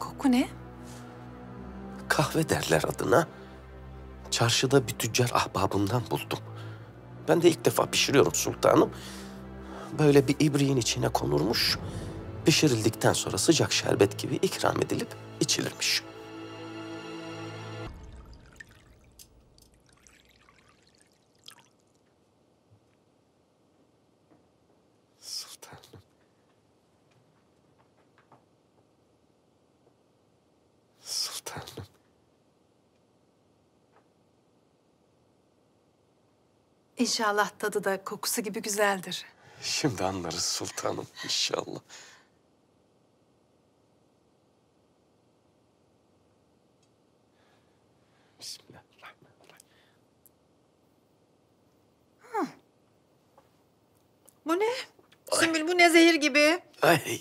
Koku ne? Kahve derler adına. Çarşıda bir tüccar ahbabımdan buldum. Ben de ilk defa pişiriyorum sultanım. Böyle bir ibriğin içine konurmuş. Pişirildikten sonra sıcak şerbet gibi ikram edilip içilirmiş. Sultanım. Sultanım. İnşallah tadı da kokusu gibi güzeldir. Şimdi anlarız sultanım inşallah. Bismillahirrahmanirrahim. Bu ne? Sümbül bu ne zehir gibi? Ay